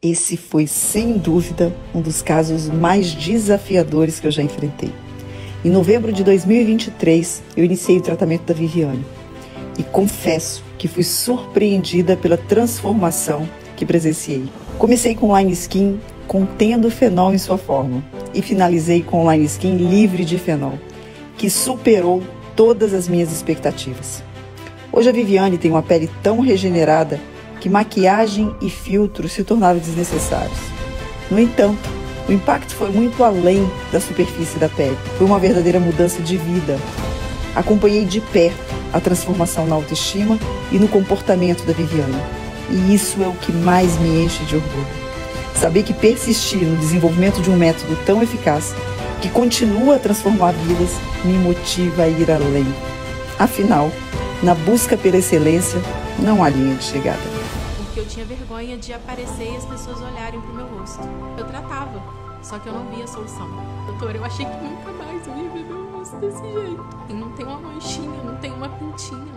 Esse foi, sem dúvida, um dos casos mais desafiadores que eu já enfrentei. Em novembro de 2023, eu iniciei o tratamento da Viviane e confesso que fui surpreendida pela transformação que presenciei. Comecei com Line Skin contendo fenol em sua forma e finalizei com Line Skin livre de fenol, que superou todas as minhas expectativas. Hoje a Viviane tem uma pele tão regenerada que maquiagem e filtro se tornaram desnecessários. No entanto, o impacto foi muito além da superfície da pele. Foi uma verdadeira mudança de vida. Acompanhei de perto a transformação na autoestima e no comportamento da Viviane. E isso é o que mais me enche de orgulho. Saber que persistir no desenvolvimento de um método tão eficaz, que continua a transformar vidas, me motiva a ir além. Afinal, na busca pela excelência, não há linha de chegada. Porque eu tinha vergonha de aparecer e as pessoas olharem pro meu rosto. Eu tratava, só que eu não via a solução. Doutor, eu achei que nunca mais eu ia ver meu rosto desse jeito. E não tem uma manchinha, não tem uma pintinha,